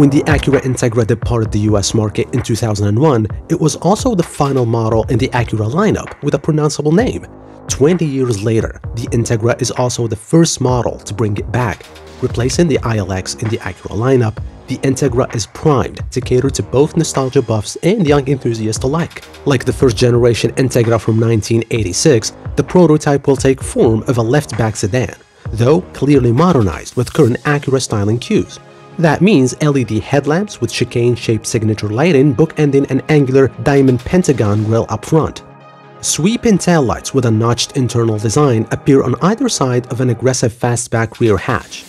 When the Acura Integra departed the US market in 2001, it was also the final model in the Acura lineup with a pronounceable name. 20 years later, the Integra is also the first model to bring it back. Replacing the ILX in the Acura lineup, the Integra is primed to cater to both nostalgia buffs and young enthusiasts alike. Like the first generation Integra from 1986, the prototype will take form of a liftback sedan, though clearly modernized with current Acura styling cues. That means LED headlamps with chicane-shaped signature lighting bookending an angular diamond pentagon grille up front. Sweeping taillights with a notched internal design appear on either side of an aggressive fastback rear hatch.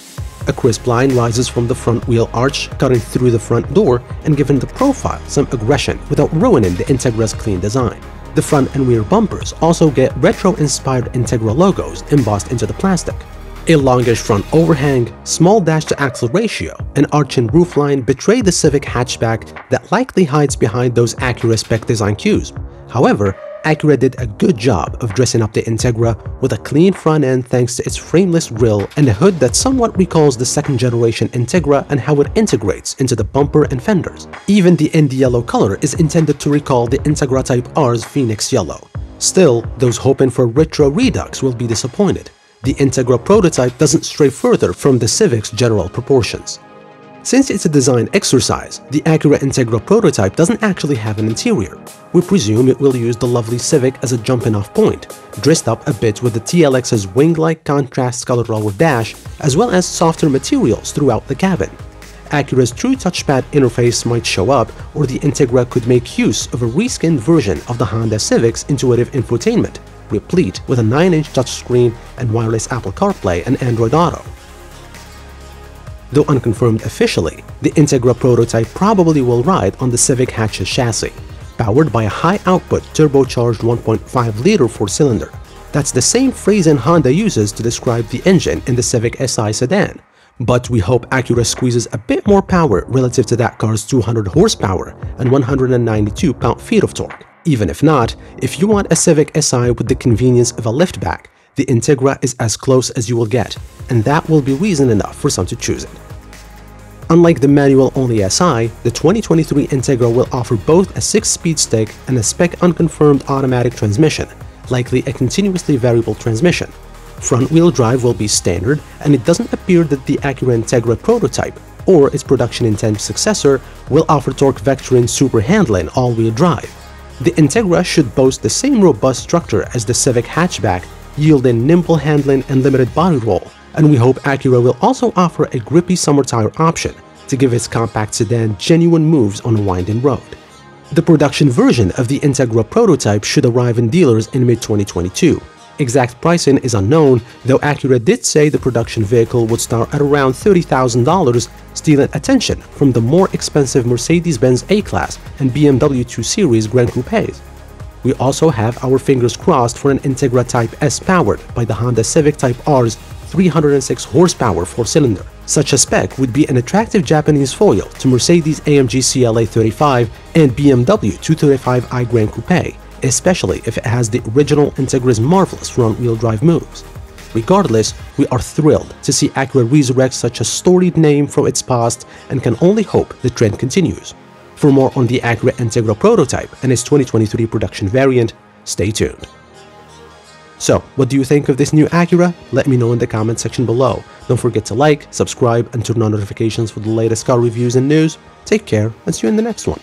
A crisp line rises from the front wheel arch, cutting through the front door and giving the profile some aggression without ruining the Integra's clean design. The front and rear bumpers also get retro-inspired Integra logos embossed into the plastic. A longish front overhang, small dash-to-axle ratio, and arching roofline betray the Civic hatchback that likely hides behind those Acura spec design cues. However, Acura did a good job of dressing up the Integra with a clean front end thanks to its frameless grille and a hood that somewhat recalls the second generation Integra and how it integrates into the bumper and fenders. Even the Indy yellow color is intended to recall the Integra Type R's Phoenix yellow. Still, those hoping for retro redux will be disappointed. The Integra prototype doesn't stray further from the Civic's general proportions. Since it's a design exercise, the Acura Integra prototype doesn't actually have an interior. We presume it will use the lovely Civic as a jumping off point, dressed up a bit with the TLX's wing-like contrast colored lower dash, as well as softer materials throughout the cabin. Acura's true touchpad interface might show up, or the Integra could make use of a reskinned version of the Honda Civic's intuitive infotainment, replete with a 9-inch touchscreen and wireless Apple CarPlay and Android Auto. Though unconfirmed officially, the Integra prototype probably will ride on the Civic Hatch's chassis, powered by a high-output turbocharged 1.5-liter four-cylinder. That's the same phrasing Honda uses to describe the engine in the Civic Si sedan, but we hope Acura squeezes a bit more power relative to that car's 200 horsepower and 192 pound-feet of torque. Even if not, if you want a Civic Si with the convenience of a liftback, the Integra is as close as you will get, and that will be reason enough for some to choose it. Unlike the manual-only SI, the 2023 Integra will offer both a 6-speed stick and a spec unconfirmed automatic transmission, likely a continuously variable transmission. Front-wheel drive will be standard, and it doesn't appear that the Acura Integra prototype or its production intent successor will offer torque vectoring super handling all-wheel drive. The Integra should boast the same robust structure as the Civic hatchback yielding nimble handling and limited body roll, and we hope Acura will also offer a grippy summer tire option to give its compact sedan genuine moves on a winding road. The production version of the Integra prototype should arrive in dealers in mid-2022. Exact pricing is unknown, though Acura did say the production vehicle would start at around $30,000, stealing attention from the more expensive Mercedes-Benz A-Class and BMW 2 Series Gran Coupes. We also have our fingers crossed for an Integra Type S powered by the Honda Civic Type R's 306 horsepower four-cylinder. Such a spec would be an attractive Japanese foil to Mercedes AMG CLA 35 and BMW 235i Gran Coupe, especially if it has the original Integra's marvelous front-wheel drive moves. Regardless, we are thrilled to see Acura resurrect such a storied name from its past and can only hope the trend continues. For more on the Acura Integra prototype and its 2023 production variant, stay tuned. So, what do you think of this new Acura? Let me know in the comment section below. Don't forget to like, subscribe, and turn on notifications for the latest car reviews and news. Take care, and see you in the next one.